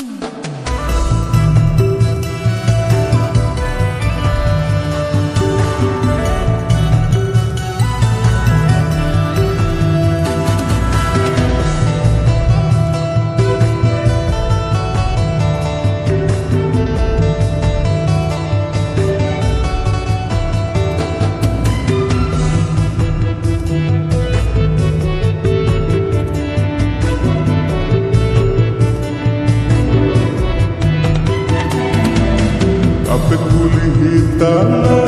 අප guitarra